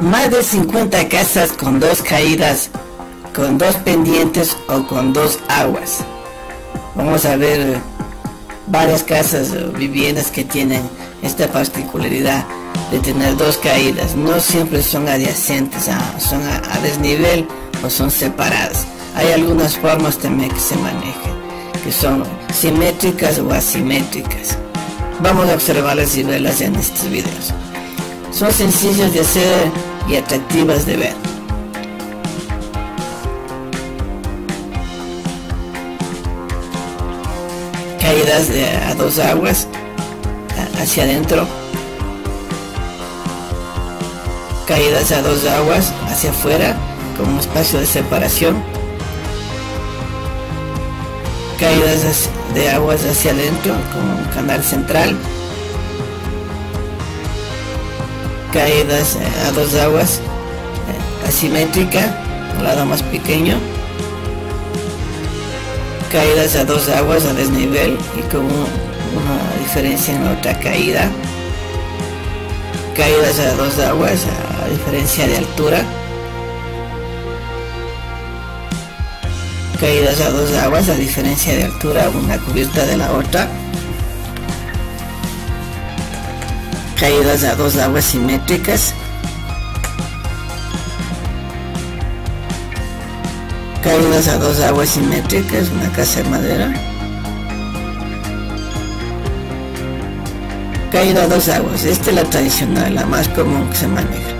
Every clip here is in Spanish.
Más de 50 casas con dos caídas, con dos pendientes o con dos aguas. Vamos a ver varias casas o viviendas que tienen esta particularidad de tener dos caídas. No siempre son adyacentes, son a, desnivel o son separadas. Hay algunas formas también que se manejan, que son simétricas o asimétricas. Vamos a observarlas y verlas en estos videos. Son sencillas de hacer y atractivas de ver. Caídas de a dos aguas hacia adentro. Caídas a dos aguas hacia afuera con un espacio de separación. Caídas de aguas hacia adentro con un canal central caídas a dos aguas eh, asimétrica lado más pequeño. Caídas a dos aguas a desnivel y con una diferencia en otra caída. Caídas a dos aguas a diferencia de altura. Caídas a dos aguas a diferencia de altura una cubierta de la otra caídas a dos aguas simétricas. Caídas a dos aguas simétricas una casa de madera. Caída a dos aguas esta es la tradicional la más común que se maneja.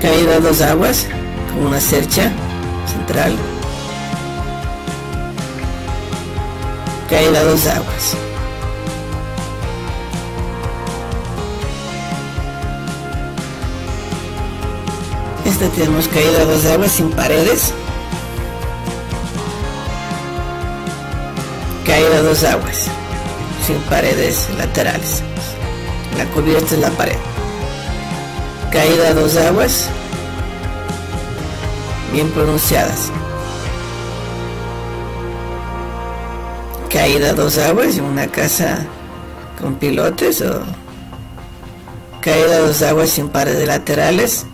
Caída a dos aguas con una cercha central. Caída a dos aguas esta tenemos caída dos aguas sin paredes. Caída dos aguas sin paredes laterales. La cubierta es la pared. Caída dos aguas bien pronunciadas. Caída dos aguas en una casa con pilotes o caída dos aguas sin paredes laterales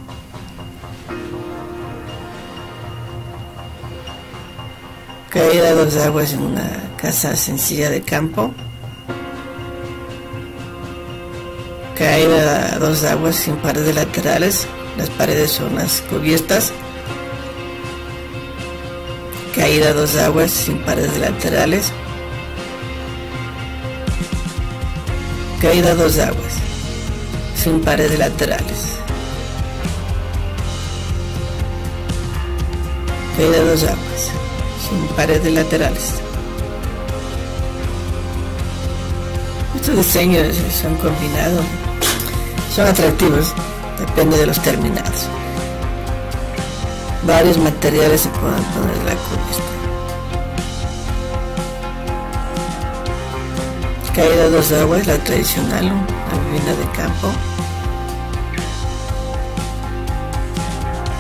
caída dos aguas en una casa sencilla de campo. Caída dos aguas sin paredes laterales. Las paredes son las cubiertas. Caída dos aguas sin paredes laterales. Caída dos aguas sin paredes laterales. Caída dos aguas sin paredes laterales estos diseños son combinados son atractivos depende de los terminados varios materiales se pueden poner la cubierta. Caída dos aguas, la tradicional, la vivienda de campo.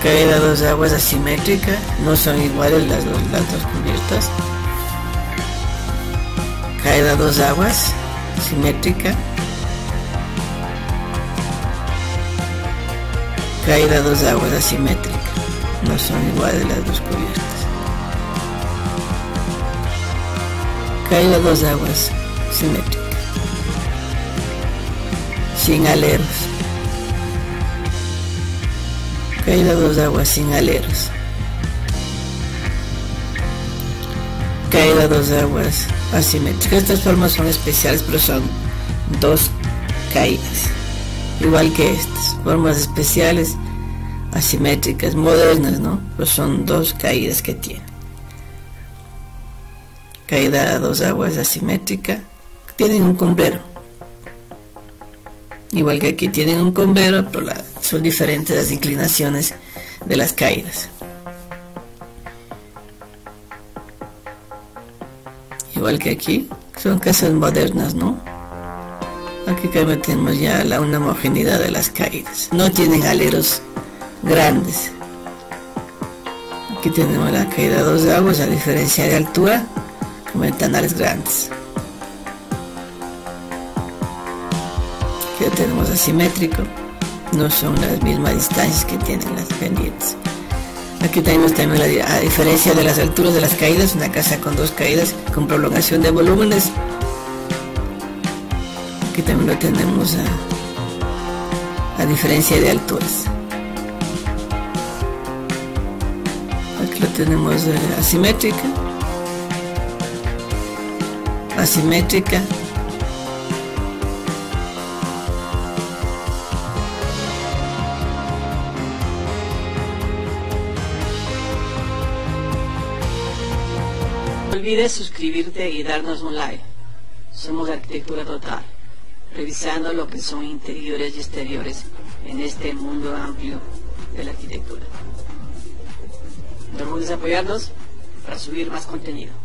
Caída dos aguas asimétrica, no son iguales las dos, las dos cubiertas. Caída dos aguas, simétrica. Caída dos aguas asimétrica no son iguales las dos cubiertas. Caída dos aguas, simétrica, sin aleros. Caída dos aguas sin aleros. Caída dos aguas asimétricas. Estas formas son especiales, pero son dos caídas. Igual que estas, formas especiales asimétricas, modernas, ¿no? Pues son dos caídas que tiene. Caída a dos aguas asimétrica, tienen un combero. Igual que aquí tienen un combero, pero son diferentes las inclinaciones de las caídas. Igual que aquí, son casas modernas, ¿no? Aquí tenemos ya la una homogeneidad de las caídas. No tienen aleros grandes. Aquí tenemos la caída de dos aguas a diferencia de altura con ventanales grandes. Aquí tenemos asimétrico, no son las mismas distancias que tienen las pendientes. Aquí tenemos también la diferencia de las alturas de las caídas, una casa con dos caídas con prolongación de volúmenes. Aquí también lo tenemos a, diferencia de alturas. Aquí lo tenemos eh, asimétrica, asimétrica, olvides suscribirte y darnos un like. Somos Arquitectura Total, revisando lo que son interiores y exteriores en este mundo amplio de la arquitectura. No olvides apoyarnos para subir más contenido.